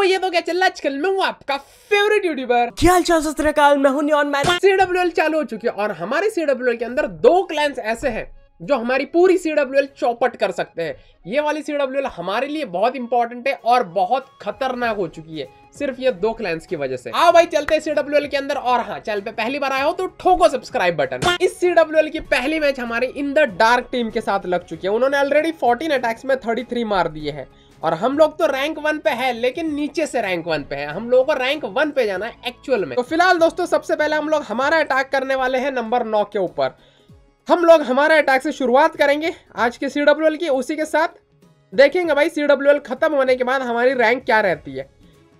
भैया तो क्या चल रहा है आजकल मैं हूँ आपका फेवरेट यूट्यूबर क्या हाल चाल सत मैं हूँ नियॉन मैन सीडब्ल्यूएल चालू हो चुकी है और हमारे सीडब्ल्यूएल के अंदर दो क्लैंस ऐसे हैं जो हमारी पूरी सीडब्ल्यूएल चौपट कर सकते हैं। ये वाली सीडब्ल्यूएल हमारे लिए बहुत इंपॉर्टेंट है और बहुत खतरनाक हो चुकी है। सिर्फ़ ये दो क्लैंस की वजह से। आओ भाई चलते हैं सीडब्ल्यूएल के अंदर और हाँ चैनल पे पहली बार आए हो तो ठोको सब्सक्राइब बटन इस सीडब्ल्यूएल की पहली मैच हमारी इन द डार्क टीम के साथ लग चुकी है। उन्होंने ऑलरेडी 14 अटैक्स में 33 मार दिए हैं। और हम लोग तो रैंक वन पे है, लेकिन नीचे से रैंक वन पे है। हम लोगों को रैंक वन पे जाना है एक्चुअल में। तो फ़िलहाल दोस्तों, सबसे पहले हम लोग हमारा अटैक करने वाले हैं नंबर नौ के ऊपर। हम लोग हमारा अटैक से शुरुआत करेंगे आज के सी डब्ल्यू एल की, उसी के साथ देखेंगे भाई सी डब्ल्यू एल खत्म होने के बाद हमारी रैंक क्या रहती है।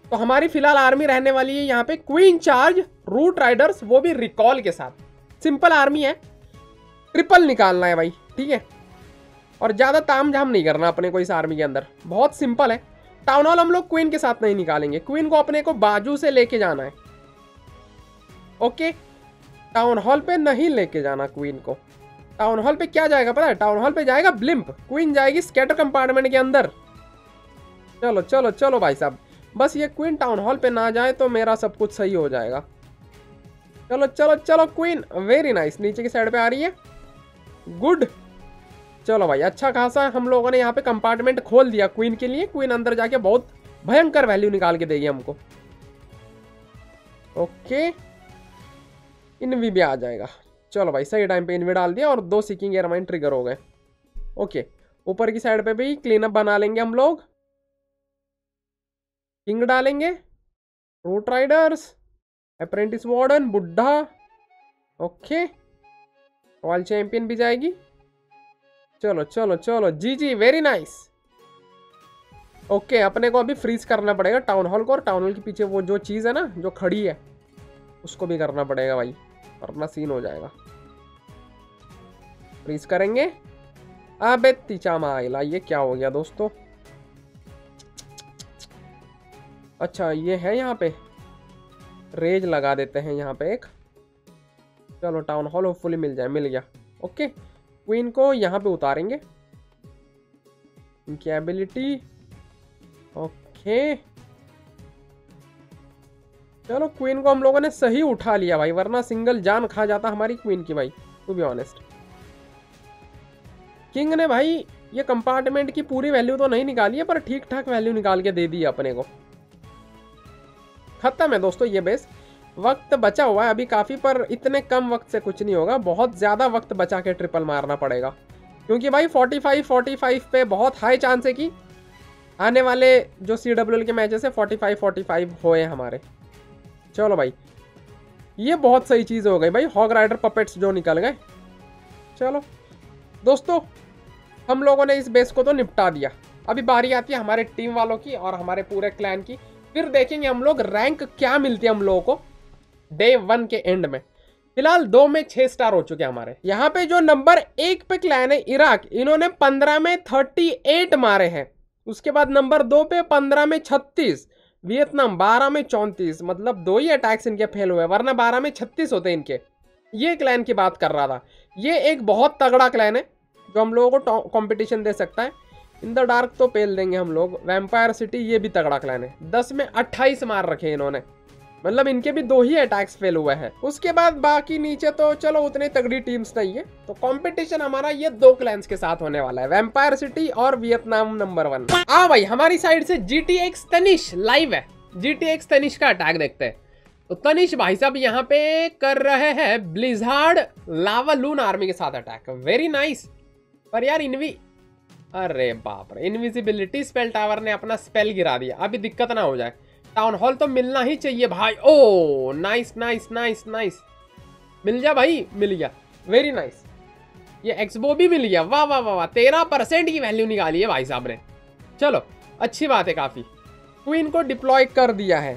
तो हमारी फ़िलहाल आर्मी रहने वाली है यहाँ पे क्वीन चार्ज रूट राइडर्स वो भी रिकॉल के साथ। सिंपल आर्मी है। ट्रिपल निकालना है भाई, ठीक है? और ज़्यादा ताम झाम नहीं करना अपने को इस आर्मी के अंदर। बहुत सिंपल है। टाउन हॉल हम लोग क्वीन के साथ नहीं निकालेंगे। क्वीन को अपने को बाजू से लेके जाना है। ओके टाउन हॉल पे नहीं लेके जाना क्वीन को। टाउन हॉल पे क्या जाएगा पता है? टाउन हॉल पे जाएगा ब्लिम्प क्वीन जाएगी स्केटर कंपार्टमेंट के अंदर। चलो चलो चलो भाई साहब। बस ये क्वीन टाउन हॉल पे ना जाए तो मेरा सब कुछ सही हो जाएगा। चलो चलो चलो क्वीन वेरी नाइस नीचे की साइड पे आ रही है। गुड चलो भाई अच्छा खासा हम लोगों ने यहाँ पे कंपार्टमेंट खोल दिया क्वीन के लिए। क्वीन अंदर जाके बहुत भयंकर वैल्यू निकाल के देगी हमको। ओके इनवी भी आ जाएगा। चलो भाई, सही टाइम पे इनवी डाल दिया और दो सीकिंग एयरमाइन ट्रिगर हो गए। ओके ऊपर की साइड पे भी क्लीन अप बना लेंगे हम लोग। किंग डालेंगे। रूट राइडर्स अप्रेंटिस वार्डन बुढ़ा ओके वर्ल्ड चैंपियन भी जाएगी। चलो चलो चलो जी जी वेरी नाइस ओके अपने को अभी फ्रीज करना पड़ेगा टाउन हॉल को और टाउन हॉल के पीछे वो जो चीज़ है ना, जो खड़ी है, उसको भी करना पड़ेगा भाई, वरना सीन हो जाएगा। फ्रीज करेंगे। अबे तीचा माइला ये क्या हो गया दोस्तों? अच्छा ये है यहाँ पे। रेज लगा देते हैं यहाँ पे एक। चलो टाउन हॉल होपफुली मिल जाए, मिल गया। ओके क्वीन को यहाँ पे उतारेंगे। इनकी एबिलिटी ओके चलो क्वीन को हम लोगों ने सही उठा लिया भाई, वरना सिंगल जान खा जाता हमारी क्वीन की भाई टू बी ऑनेस्ट किंग ने भाई, ये कंपार्टमेंट की पूरी वैल्यू तो नहीं निकाली है, पर ठीक ठाक वैल्यू निकाल के दे दी अपने को। खत्म है दोस्तों ये बेस वक्त बचा हुआ है अभी काफ़ी, पर इतने कम वक्त से कुछ नहीं होगा। बहुत ज़्यादा वक्त बचा के ट्रिपल मारना पड़ेगा। क्योंकि भाई 45 45 पे बहुत हाई चांस है कि आने वाले जो सी डब्ल्यू के मैचेस है 45 45 होए हमारे। चलो भाई, ये बहुत सही चीज़ हो गई भाई। हॉग राइडर पपेट्स जो निकल गए। चलो, दोस्तों, हम लोगों ने इस बेस को तो निपटा दिया। अभी बारी आती है हमारे टीम वालों की और हमारे पूरे क्लैन की। फिर देखेंगे हम लोग रैंक क्या मिलती है हम लोगों को। डे वन के एंड में। फ़िलहाल दो में छह स्टार हो चुके हैं हमारे। यहाँ पे जो नंबर एक पे क्लैन है इराक, इन्होंने पंद्रह में थर्टी एट मारे हैं। उसके बाद नंबर दो पे पंद्रह में छत्तीस, वियतनाम बारह में चौंतीस मतलब दो ही अटैक्स इनके फेल हुए वरना बारह में छत्तीस होते इनके। ये क्लैन की बात कर रहा था। ये एक बहुत तगड़ा क्लैन है, जो हम लोगों को कॉम्पिटिशन दे सकता है। इन द डार्क तो पेल देंगे हम लोग। वैम्पायर सिटी ये भी तगड़ा क्लैन है। दस में अट्ठाईस मार रखे इन्होंने। मतलब इनके भी दो ही अटैक्स फेल हुए हैं। उसके बाद बाकी नीचे तो चलो उतनी तगड़ी टीम्स नहीं है। तो कंपटीशन हमारा ये दो क्लैंस के साथ होने वाला है। वैम्पायर सिटी और वियतनाम नंबर वन आ भाई, हमारी साइड से G T X Tanish live है। जी टी एक्स तनिश का अटैक देखते हैं। तो तनिश भाई साहब यहाँ पे कर रहे हैं ब्लिजार्ड लावा लून आर्मी के साथ अटैक वेरी नाइस पर यार इनवी अरे बाप रे इनविजिबिलिटी स्पेल टावर ने अपना स्पेल गिरा दिया। अभी दिक्कत ना हो जाए। टाउन हॉल तो मिलना ही चाहिए भाई। ओ नाइस नाइस नाइस नाइस मिल गया भाई, मिल गया। वेरी नाइस ये एक्सबो भी मिल गया। वाह वाह वाह वाह। तेरह परसेंट की वैल्यू निकाली है भाई साहब ने। चलो, अच्छी बात है काफ़ी। क्वीन को डिप्लॉय कर दिया है।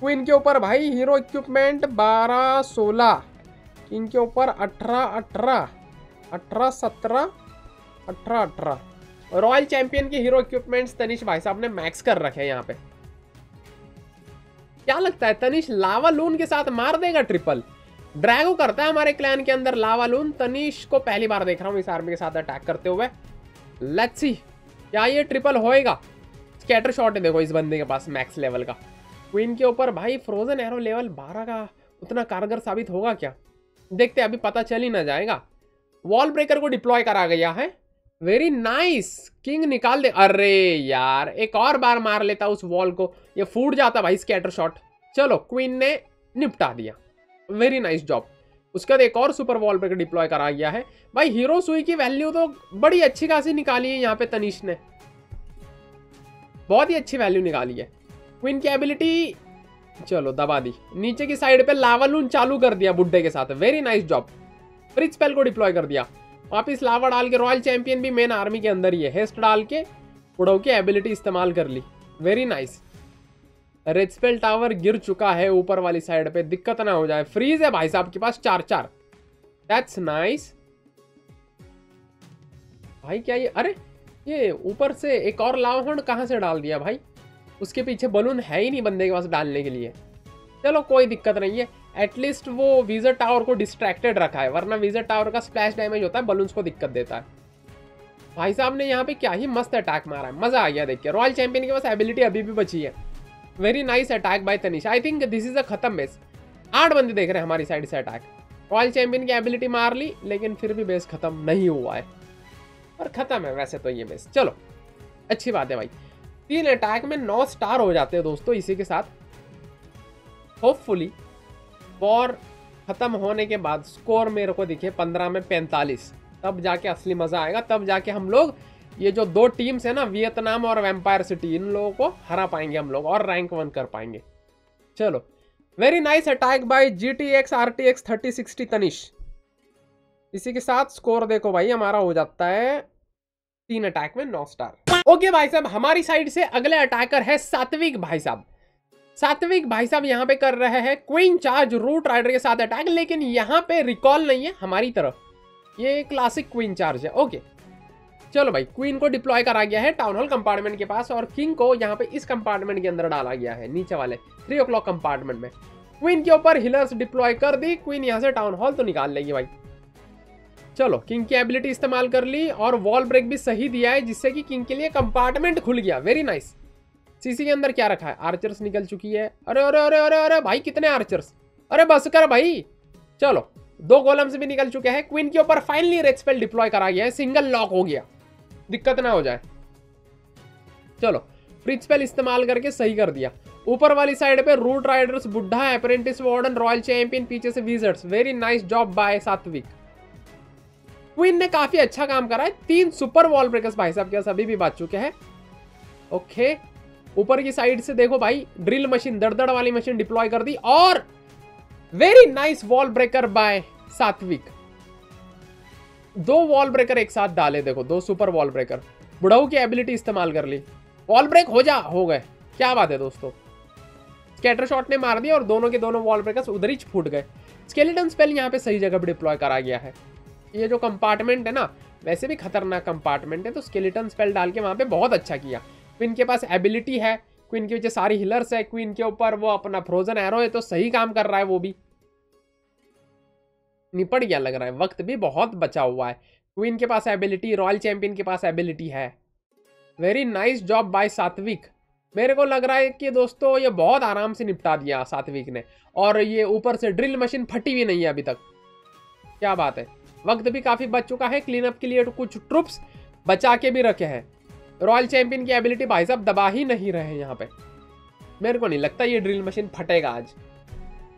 क्वीन के ऊपर भाई हीरो इक्विपमेंट बारह सोलह। किंग के ऊपर अठारह अठारह। अठारह सत्रह। अठारह अठारह। रॉयल चैंपियन के हीरो इक्विपमेंट्स तनिष भाई साहब ने मैक्स कर रखे हैं यहाँ पे। क्या लगता है, तनिष लावा लून के साथ मार देगा ट्रिपल? ड्रैगो करता है हमारे क्लैन के अंदर लावा लून। तनिष को पहली बार देख रहा हूँ इस आर्मी के साथ अटैक करते हुए। लेट्स सी क्या ये ट्रिपल होएगा? स्कैटर शॉट है देखो इस बंदे के पास मैक्स लेवल का। क्वीन के ऊपर भाई फ्रोजन एरो लेवल 12 का उतना कारगर साबित होगा क्या? देखते अभी पता चल ही ना जाएगा। वॉल ब्रेकर को डिप्लॉय करा गया है। वेरी नाइस किंग निकाल दे। अरे यार, एक और बार मार लेता उस वॉल को। ये फूट जाता भाई स्कैटर शॉट चलो क्वीन ने निपटा दिया। वेरी नाइस जॉब उसके बाद एक और सुपर वॉल पर डिप्लॉय करा गया है। भाई हीरो सुई की वैल्यू तो बड़ी अच्छी खासी निकाली है यहाँ पे तनिष ने। बहुत ही अच्छी वैल्यू निकाली है। क्वीन की एबिलिटी चलो, दबा दी। नीचे की साइड पे लावालून चालू कर दिया बुड्ढे के साथ। Very nice job freeze spell को डिप्लॉय कर दिया। वापिस लावा डाल के रॉयल चैंपियन भी मेन आर्मी के अंदर ही है। हेस्ट डाल के उड़ो की एबिलिटी इस्तेमाल कर ली। Very nice red spell tower गिर चुका है ऊपर वाली साइड पे। दिक्कत ना हो जाए। फ्रीज है भाई साहब के पास चार चार दैट्स नाइस भाई क्या ये अरे, ये ऊपर से एक और लावहण कहाँ से डाल दिया भाई? उसके पीछे बलून है ही नहीं बंदे के पास डालने के लिए। चलो कोई दिक्कत नहीं है। एटलीस्ट वो विजर टावर को डिस्ट्रैक्टेड रखा है, वरना विजर टावर का स्प्लैश डैमेज होता है बलून्स को दिक्कत देता है। भाई साहब ने यहाँ पे क्या ही मस्त अटैक मारा है, मज़ा आ गया देख के। रॉयल चैंपियन के पास एबिलिटी अभी भी बची है। Very nice attack by Tanish I think this is a खत्म बेस आठ बंदे देख रहे हैं हमारी साइड से अटैक रॉयल चैंपियन की एबिलिटी मार ली, लेकिन फिर भी बेस खत्म नहीं हुआ है। और खत्म है वैसे तो ये बेस चलो, अच्छी बात है भाई। तीन अटैक में नौ स्टार हो जाते हैं दोस्तों इसी के साथ। होपफुली वॉर खत्म होने के बाद स्कोर मेरे को दिखे पंद्रह में पैंतालीस। तब जाके असली मज़ा आएगा, तब जाके हम लोग ये जो दो टीम्स है ना, वियतनाम और वेम्पायर सिटी इन लोगों को हरा पाएँगे हम लोग और रैंक वन कर पाएँगे। चलो। Very nice attack by G T X R T X thirty sixty Tanish इसी के साथ स्कोर देखो भाई, हमारा हो जाता है तीन अटैक में नौ स्टार ओके okay भाई साहब, हमारी साइड से अगले अटैकर है सात्विक भाई साहब। सात्विक भाई साहब यहाँ पे कर रहे हैं क्वीन चार्ज रूट राइडर के साथ अटैक लेकिन यहाँ पे रिकॉल नहीं है हमारी तरफ़। ये क्लासिक क्वीन चार्ज है। ओके चलो भाई क्वीन को डिप्लॉय करा गया है टाउन हॉल कंपार्टमेंट के पास और किंग को यहाँ पे इस कंपार्टमेंट के अंदर डाला गया है, नीचे वाले थ्री ओ कंपार्टमेंट में। क्वीन के ऊपर हिलर्स डिप्लॉय कर दी क्वीन यहाँ से टाउन हॉल तो निकाल लेगी भाई। चलो किंग की एबिलिटी इस्तेमाल कर ली और वॉल ब्रेक भी सही दिया है, जिससे कि किंग के लिए कंपार्टमेंट खुल गया। वेरी नाइस सीसी के अंदर क्या रखा है? आर्चर्स निकल चुकी है। अरे अरे अरे अरे अरे, भाई, कितने आर्चर्स अरे, बस कर भाई। चलो, दो कॉलम्स भी निकल चुके हैं। क्वीन के ऊपर फाइनली रेड स्पेल डिप्लॉय करा गया है। सिंगल लॉक हो गया। दिक्कत ना हो जाए। चलो फ्रिज स्पेल इस्तेमाल करके सही कर दिया। ऊपर वाली साइड पे रूट राइडर्स बुढ़ा अप्रेंटिस वार्डन रॉयल चैंपियन पीछे से wizards very nice job by Satvik queen ने काफ़ी अच्छा काम करा है। तीन सुपर वॉल ब्रेकर्स भाई साहब के सभी भी बात चुके हैं। ओके ऊपर की साइड से देखो भाई, ड्रिल मशीन, दड़दड़ वाली मशीन डिप्लॉय कर दी और very nice wall breaker by Satvik. दो वॉल ब्रेकर एक साथ डाले देखो, दो सुपर वॉल ब्रेकर बुढ़ाऊ की एबिलिटी इस्तेमाल कर ली। वॉल ब्रेक हो जा, हो गए। क्या बात है दोस्तों? स्कैटर शॉट ने मार दिया और दोनों के दोनों वॉल ब्रेकर्स उधर ही फूट गए। स्केलेटन स्पेल यहाँ पे सही जगह पे डिप्लॉय करा गया है। ये जो कंपार्टमेंट है ना, वैसे भी खतरनाक कंपार्टमेंट है तो स्केलेटन स्पेल डाल के वहाँ पे बहुत अच्छा किया। क्वीन के पास एबिलिटी है क्वीन के पीछे सारी हिलर्स है क्वीन के ऊपर वो अपना फ्रोजन एरो है तो सही काम कर रहा है वो भी। निपट गया लग रहा है, वक्त भी बहुत बचा हुआ है। क्वीन के पास एबिलिटी रॉयल चैंपियन के पास एबिलिटी है। Very nice job by Satvik मेरे को लग रहा है कि दोस्तों, ये बहुत आराम से निपटा दिया सात्विक ने। और ये ऊपर से ड्रिल मशीन फटी भी नहीं है अभी तक। क्या बात है। वक्त भी काफ़ी बच चुका है क्लीन अप के लिए कुछ ट्रुप्स बचा के भी रखे हैं। रॉयल चैंपियन की एबिलिटी भाई साहब दबा ही नहीं रहे यहाँ पे। मेरे को नहीं लगता ये ड्रिल मशीन फटेगा आज।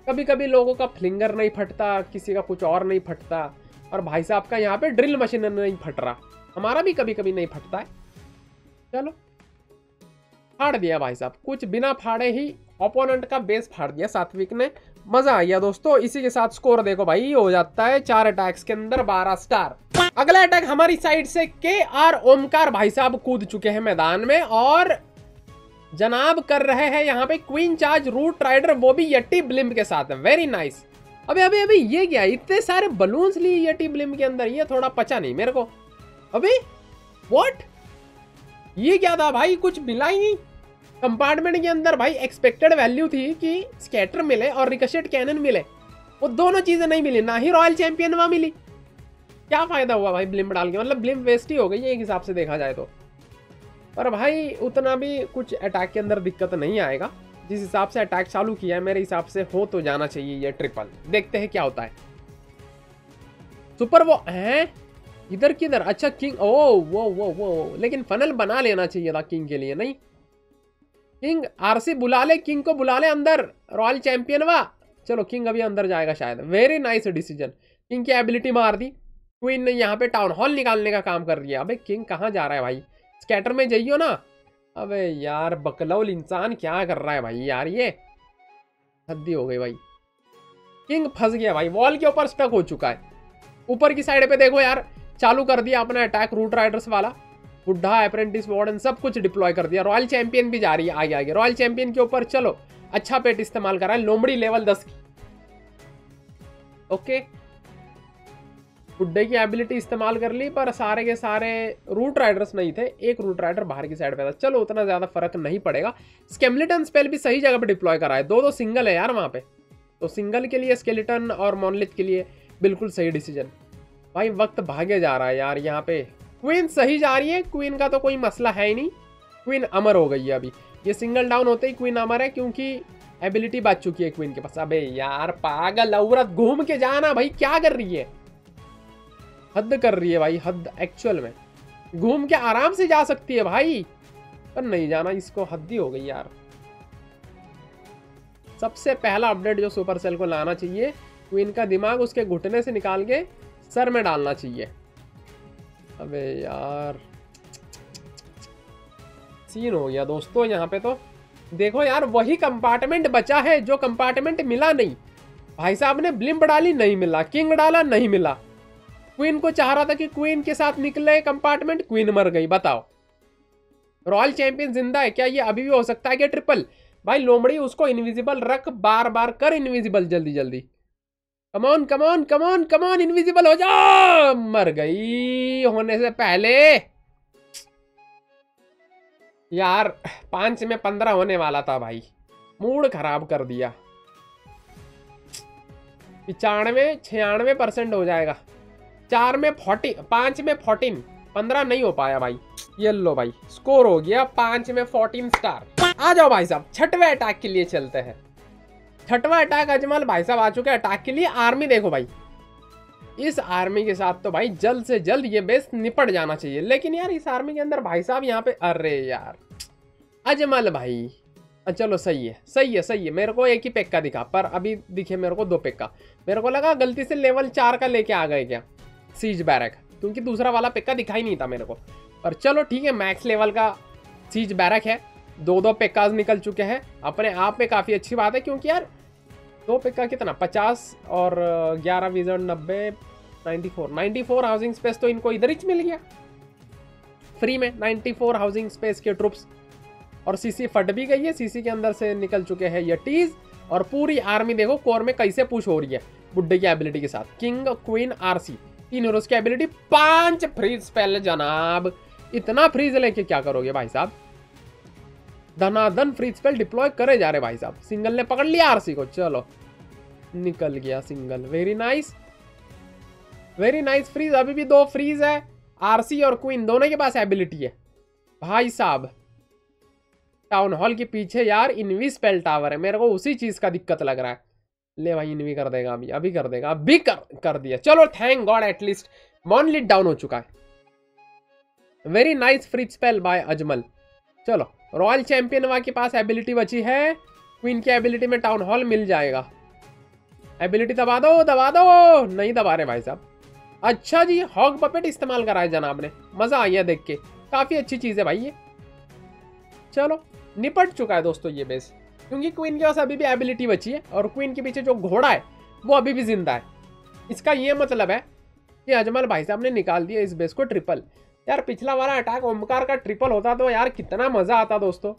कभी कभी लोगों का फ्लिंगर नहीं फटता, किसी का कुछ और नहीं फटता, और भाई साहब का यहाँ पे ड्रिल मशीन नहीं फट रहा। हमारा भी कभी कभी नहीं फटता है। चलो। फाड़ दिया भाई साहब, कुछ बिना फाड़े ही ओपोनेंट का बेस फाड़ दिया सात्विक ने। मज़ा आ गया दोस्तों। इसी के साथ स्कोर देखो भाई, हो जाता है चार अटैक्स के अंदर बारह स्टार अगला अटैक हमारी साइड से के आर ओमकार भाई साहब कूद चुके हैं मैदान में और जनाब कर रहे हैं यहाँ पे क्वीन चार्ज रूट राइडर वो भी यट्टी ब्लिम के साथ है। वेरी नाइस अबे अबे अबे, ये क्या इतने सारे बलून्स लिए यट्टी ब्लिम के अंदर? ये थोड़ा पचा नहीं मेरे को। अबे व्हाट ये क्या था भाई? कुछ मिला ही नहीं। कंपार्टमेंट के अंदर भाई एक्सपेक्टेड वैल्यू थी कि स्कैटर मिले और रिकशेट कैनन मिले। वो दोनों चीज़ें नहीं मिली, ना ही रॉयल चैंपियन वहाँ मिली। क्या फ़ायदा हुआ भाई ब्लिम डाल के? मतलब ब्लिम वेस्ट ही हो गई, एक हिसाब से देखा जाए तो। पर भाई उतना भी कुछ अटैक के अंदर दिक्कत नहीं आएगा। जिस हिसाब से अटैक चालू किया है, मेरे हिसाब से हो तो जाना चाहिए ये ट्रिपल देखते हैं क्या होता है। सुपर वो है? इधर किधर? अच्छा किंग ओ, वो वो वो। लेकिन फनल बना लेना चाहिए था किंग के लिए, नहीं? किंग आरसी बुला ले, किंग को बुला ले अंदर, रॉयल चैंपियन वा चलो किंग अभी अंदर जाएगा शायद। वेरी नाइस डिसीज़न किंग की एबिलिटी मार दी। क्वीन ने यहाँ पे टाउन हॉल निकालने का काम कर दिया। अबे किंग कहाँ जा रहा है भाई? स्कैटर में जाइयो ना। अबे यार, बकलौल इंसान क्या कर रहा है भाई यार ये? हद्दी हो गई भाई। किंग फंस गया भाई। वॉल के ऊपर स्टक हो चुका है। ऊपर की साइड पे देखो यार, चालू कर दिया अपना अटैक रूट राइडर्स वाला। बुढ़ा अप्रेंटिस वार्डन सब कुछ डिप्लॉय कर दिया। रॉयल चैंपियन भी जा रही है आगे आगे रॉयल चैंपियन के ऊपर चलो अच्छा पेट इस्तेमाल कर है, लोमड़ी लेवल दस की। ओके बुड्ढे की एबिलिटी इस्तेमाल कर ली, पर सारे के सारे रूट राइडर्स नहीं थे। एक रूट राइडर बाहर की साइड पे था। चलो, उतना ज़्यादा फ़र्क नहीं पड़ेगा। स्केमलिटन स्पेल भी सही जगह पे डिप्लॉय करा है दो दो सिंगल है यार वहाँ पे। तो सिंगल के लिए स्केलेटन और मॉनलिथ के लिए बिल्कुल सही डिसीज़न भाई, वक्त भागे जा रहा है यार यहाँ पे। क्वीन सही जा रही है। क्वीन का तो कोई मसला है ही नहीं। क्वीन अमर हो गई है अभी। ये सिंगल डाउन होते ही क्वीन अमर है क्योंकि एबिलिटी बच चुकी है क्वीन के पास। अबे यार, पागल औरत, घूम के जाना भाई, क्या कर रही है? हद कर रही है भाई, हद एक्चुअल में। घूम के आराम से जा सकती है भाई। पर नहीं जाना, इसको हद ही हो गई यार। सबसे पहला अपडेट जो सुपर सेल को लाना चाहिए क्वीन का दिमाग उसके घुटने से निकाल के सर में डालना चाहिए। अबे यार। सीन हो गया दोस्तों यहाँ पे तो। देखो यार, वही कंपार्टमेंट बचा है जो कंपार्टमेंट मिला नहीं। भाई साहब ने ब्लिम्प डाली, नहीं मिला। किंग डाला, नहीं मिला। क्वीन को चाह रहा था कि क्वीन के साथ निकले कंपार्टमेंट क्वीन मर गई, बताओ। रॉयल चैंपियन ज़िंदा है क्या? ये अभी भी हो सकता है क्या? ट्रिपल भाई लोमड़ी, उसको इनविजिबल रख बार बार कर इनविजिबल जल्दी जल्दी come on come on come on come on invisible हो जा। मर गई होने से पहले। यार, पाँच में पंद्रह होने वाला था भाई। मूड खराब कर दिया। पिचानवे, छियानवे परसेंट हो जाएगा। चार में फोर्टी, पाँच में फोर्टीन, पंद्रह नहीं हो पाया भाई। ये लो भाई, स्कोर हो गया पाँच में फोर्टीन स्टार। आ जाओ भाई साहब, छठवे अटैक के लिए चलते हैं। छठवा अटैक अजमल, भाई साहब आ चुके हैं अटैक के लिए। आर्मी देखो भाई। इस आर्मी के साथ तो भाई जल्द से जल्द ये बेस निपट जाना चाहिए। लेकिन यार, इस आर्मी के अंदर भाई साहब यहाँ पे, अरे यार। अजमल भाई। चलो सही है सही है सही है। मेरे को एक ही पेक्का दिखा, पर अभी दिखे मेरे को दो पेक्का मेरे को लगा गलती से लेवल चार का लेके आ गए क्या? सीज बैरक क्योंकि दूसरा वाला पेक्का दिखाई नहीं था मेरे को। पर चलो ठीक है मैक्स लेवल का सीज बैरक है। दो दो पेक्काज निकल चुके हैं। अपने आप में काफ़ी अच्छी बात है, क्योंकि यार, दो पेक्का कितना? पचास और ग्यारह विजन नब्बे ninety four ninety four housing space तो इनको इधर ही मिल गया। फ्री में नाइन्टी फोर हाउसिंग स्पेस के ट्रुप्स और सीसी फट भी गई है। सीसी के अंदर से निकल चुके हैं ये टीज और पूरी आर्मी देखो कोर में कैसे पुश हो रही है बुड्ढे की एबिलिटी के साथ। किंग क्वीन आरसी तीन हीरोज की एबिलिटी पाँच फ्रीज स्पेल जनाब। इतना फ्रीज लेके क्या करोगे भाई साहब? धनाधन फ्री स्पेल डिप्लॉय करे जा रहे भाई साहब। सिंगल ने पकड़ लिया आरसी को, चलो। निकल गया single very nice very nice freeze अभी भी दो फ्रीज है। आरसी और क्वीन दोनों के पास एबिलिटी है। भाई साहब टाउन हॉल के पीछे यार इनवी स्पेल टावर है। मेरे को उसी चीज़ का दिक्कत लग रहा है। ले भाई इनवी कर देगा अभी। अभी कर देगा। अभी कर कर दिया। चलो thank god at least monolith down हो चुका है। Very nice free spell by Ajmal चलो। रॉयल चैंपियन वहाँ के पास एबिलिटी बची है। क्वीन की एबिलिटी में टाउन हॉल मिल जाएगा। एबिलिटी दबा दो दबा दो। नहीं दबा रहे भाई साहब। अच्छा जी हॉक पपेट इस्तेमाल करा है जनाब ने। मज़ा आ गया देख के। काफ़ी अच्छी चीज़ है भाई ये। चलो, निपट चुका है दोस्तों ये बेस क्योंकि क्वीन के पास अभी भी एबिलिटी बची है और क्वीन के पीछे जो घोड़ा है, वो अभी भी ज़िंदा है। इसका ये मतलब है कि अजमल भाई साहब ने निकाल दिया इस बेस को ट्रिपल यार, पिछला वाला अटैक ओमकार का ट्रिपल होता तो यार कितना मज़ा आता दोस्तों।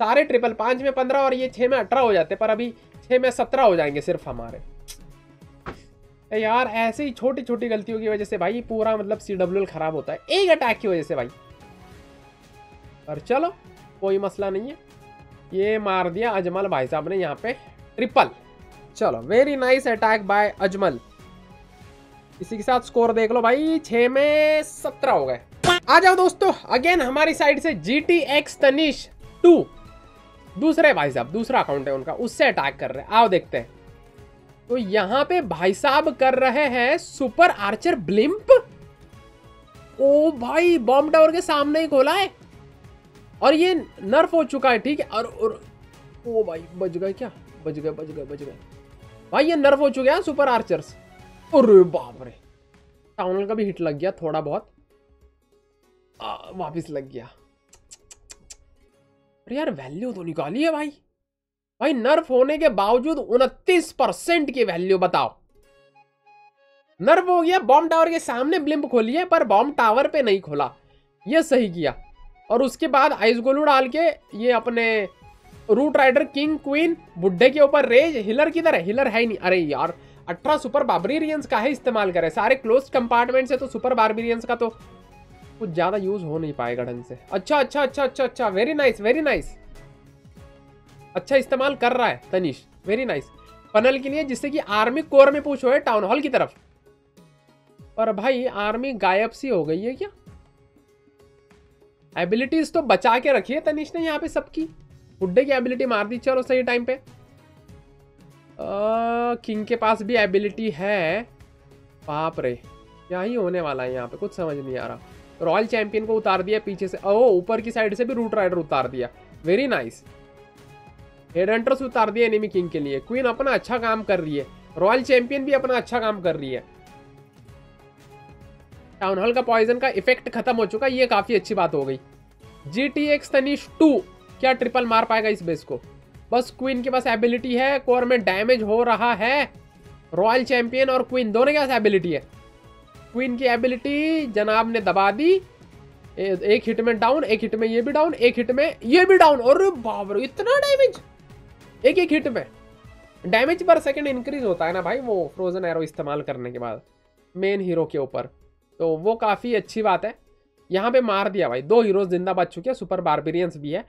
सारे ट्रिपल पाँच में पंद्रह और ये छह में अठारह हो जाते, पर अभी छह में सत्रह हो जाएँगे सिर्फ़ हमारे। यार, ऐसे ही छोटी छोटी गलतियों की वजह से भाई पूरा मतलब सी डब्ल्यू खराब होता है। एक अटैक की वजह से भाई। पर चलो, कोई मसला नहीं है। ये मार दिया अजमल भाई साहब ने यहाँ पे ट्रिपल चलो very nice attack by Ajmal. इसी के साथ स्कोर देख लो भाई, छह में सत्रह हो गए। आ जाओ दोस्तों अगेन हमारी साइड से G T X Tanish two दूसरे भाई साहब दूसरा अकाउंट है उनका उससे अटैक कर रहे हैं। आओ देखते हैं। तो यहाँ पे भाई साहब कर रहे हैं सुपर आर्चर ब्लिम्प ओ भाई बॉम्ब टावर के सामने ही खोला है। और ये नर्फ हो चुका है ठीक है? और, और ओ भाई बच गए क्या? बच गए बच गए बच गए। भाई ये नर्फ हो चुके हैं सुपर आर्चर्स अरे बाप रे। टाउनल का भी हिट लग गया थोड़ा बहुत। आ, वापिस लग गया। अरे यार वैल्यू तो निकाली है भाई। भाई नर्फ होने के बावजूद उनतीस परसेंट की वैल्यू बताओ। नर्फ हो गया बॉम्ब टावर के सामने ब्लिम्प खोली है पर बॉम्ब टावर पे नहीं खोला। ये सही किया। और उसके बाद आइस गोलू डाल के ये अपने रूट राइडर किंग क्वीन बुड्ढे के ऊपर रेज हिलर किधर है? हिलर है ही नहीं। अरे यार अठारह सुपर बार्बेरियंस का है इस्तेमाल करे। सारे क्लोज कंपार्टमेंट से तो सुपर बार्बेरियंस का तो कुछ ज़्यादा यूज़ हो नहीं पाएगा ढंग से। अच्छा अच्छा अच्छा अच्छा अच्छा वेरी नाइस वेरी नाइस अच्छा इस्तेमाल कर रहा है, तनिष वेरी नाइस फनल के लिए जिससे कि आर्मी कोर में पूछो है टाउन हॉल की तरफ़। पर भाई, आर्मी गायब सी हो गई है क्या? एबिलिटीज तो बचा के रखी है तनिष ने यहाँ पे सबकी। बुड्ढे की एबिलिटी मार दी चलो सही टाइम पे। किंग के पास भी एबिलिटी है। बाप रे, क्या ही होने वाला है यहाँ पे, कुछ समझ नहीं आ रहा। रॉयल चैंपियन को उतार दिया पीछे से। ओ ऊपर की साइड से भी रूट राइडर उतार दिया। वेरी नाइस हेड हंटर्स उतार दिया एनिमी किंग के लिए। क्वीन अपना अच्छा काम कर रही है। रॉयल चैंपियन भी अपना अच्छा काम कर रही है। टाउन हॉल का पॉइजन का इफ़ेक्ट खत्म हो चुका। ये काफ़ी अच्छी बात हो गई। G T X Tanish two क्या ट्रिपल मार पाएगा इस बेस को? बस क्वीन के पास एबिलिटी है। कोर में डैमेज हो रहा है। रॉयल चैंपियन और क्वीन दोनों के पास एबिलिटी है। क्वीन की एबिलिटी जनाब ने दबा दी। ए, एक हिट में डाउन एक हिट में ये भी डाउन एक हिट में ये भी डाउन और बाप रे इतना डैमेज एक एक हिट में। डैमेज पर सेकंड इंक्रीज होता है ना भाई वो फ्रोजन एरो इस्तेमाल करने के बाद मेन हीरो के ऊपर। तो वो काफ़ी अच्छी बात है। यहाँ पे मार दिया भाई दो हीरोज ज़िंदा बच चुके हैं सुपर बारबेरियंस भी है।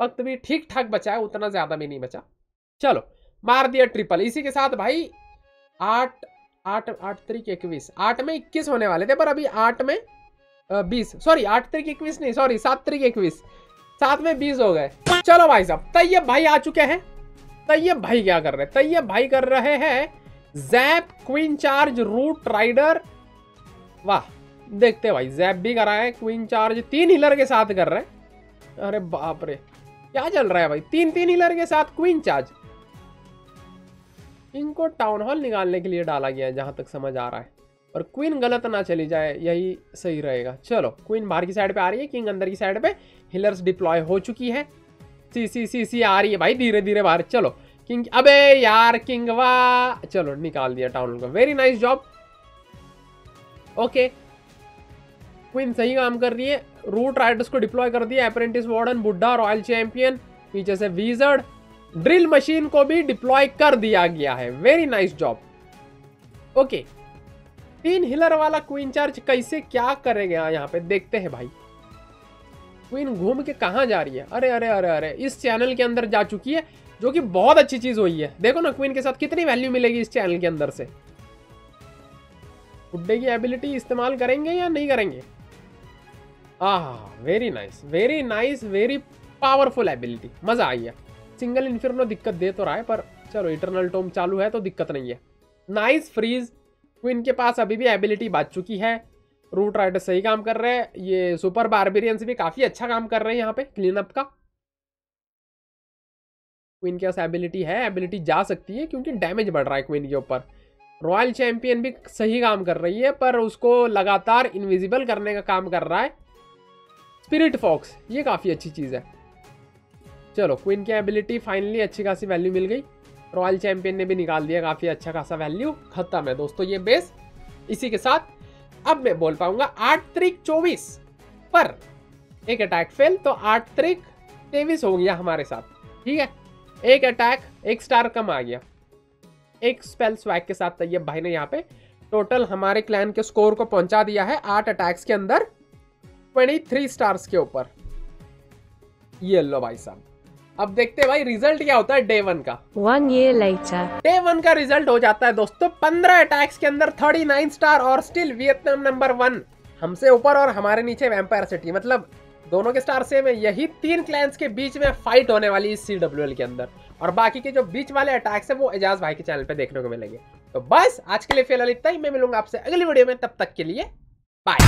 वक्त भी ठीक ठाक बचा है उतना ज़्यादा भी नहीं बचा। चलो मार दिया ट्रिपल इसी के साथ भाई आठ आठ आठ तरीक इक्कीस। आठ में इक्कीस होने वाले थे, पर अभी आठ में बीस। सॉरी आठ तरीक इक्कीस नहीं सॉरी सात तरीक इक्कीस। सात में बीस हो गए। चलो भाई साहब, तैयब भाई आ चुके हैं। तैयब भाई क्या कर रहे हैं? तैयब भाई कर रहे हैं zap queen charge root rider वाह, देखते भाई जैप भी करा है क्वीन चार्ज तीन हिलर के साथ कर रहे हैं। अरे बाप रे, क्या चल रहा है भाई? तीन तीन हिलर के साथ क्वीन चार्ज इनको टाउन हॉल निकालने के लिए डाला गया है, जहाँ तक समझ आ रहा है। और क्वीन गलत ना चली जाए, यही सही रहेगा। चलो क्वीन बाहर की साइड पे आ रही है किंग अंदर की साइड पे हिलर्स डिप्लॉय हो चुकी है। सी सी सी सी, आ रही है भाई धीरे धीरे बाहर। चलो किंग अबे यार किंग वाह! चलो, निकाल दिया टाउन हॉल को। Very nice job okay queen सही काम कर रही है। रूट राइडर्स को डिप्लॉय कर दिया अप्रेंटिस वार्डन बुड्ढा रॉयल चैंपियन पीछे से वीजर्ड ड्रिल मशीन को भी डिप्लॉय कर दिया गया है। वेरी नाइस जॉब ओके तीन हिलर वाला क्वीन चार्ज कैसे क्या करेगा यहाँ पे? देखते हैं भाई। क्वीन घूम के कहा जा रही है? अरे अरे अरे अरे, इस चैनल के अंदर जा चुकी है, जो कि बहुत अच्छी चीज़ हुई है। देखो ना क्वीन के साथ कितनी वैल्यू मिलेगी इस चैनल के अंदर से। बुड्ढे की एबिलिटी इस्तेमाल करेंगे या नहीं करेंगे? आह very nice very nice very powerful ability मज़ा आई है। सिंगल इन्फिरनो दिक्कत दे तो रहा है, पर चलो इटरनल टोम चालू है तो दिक्कत नहीं है। नाइस फ्रीज क्वीन के पास अभी भी एबिलिटी बच चुकी है। रूट राइडर सही काम कर रहे हैं, ये सुपर बारबेरियंस भी काफ़ी अच्छा काम कर रहे हैं यहाँ पे क्लीन अप का। क्वीन के पास एबिलिटी है एबिलिटी जा सकती है, क्योंकि डैमेज बढ़ रहा है क्वीन के ऊपर। रॉयल चैंपियन भी सही काम कर रही है, पर उसको लगातार इनविजिबल करने का काम कर रहा है। स्पिरिट फॉक्स ये काफ़ी अच्छी चीज़ है। चलो क्वीन की एबिलिटी फाइनली अच्छी खासी वैल्यू मिल गई। रॉयल चैंपियन ने भी निकाल दिया काफ़ी अच्छा खासा वैल्यू खत्म है दोस्तों ये बेस इसी के साथ अब मैं बोल पाऊँगा आठ तरीक चौबीस पर एक अटैक फेल तो आठ तरीक तेईस हो गया हमारे साथ। ठीक है? एक अटैक एक स्टार कम आ गया। एक स्पेल स्वैग के साथ तैयब भाई ने यहाँ पे टोटल हमारे क्लैन के स्कोर को पहुँचा दिया है आठ अटैक्स के अंदर। ट्वेंटी स्टार्स के ऊपर। ये लो भाई साहब। अब देखते हैं भाई रिज़ल्ट क्या होता है डे वन का। One year later. Day one का रिज़ल्ट हो जाता है दोस्तों पंद्रह अटैक्स के अंदर थर्टी नाइन स्टार और स्टिल वियतनाम नंबर वन हमसे ऊपर और हमारे नीचे वैम्पायर सिटी मतलब दोनों के स्टार सेम है यही तीन क्लैंस के बीच में फाइट होने वाली इस सी के अंदर। और बाकी के जो बीच वाले अटैक्स है वो एजाज भाई के चैनल पे देखने को मिलेंगे। तो बस आज के लिए फ़िलहाल इतना ही मैं मिलूँगा आपसे अगली वीडियो में तब तक के लिए बाय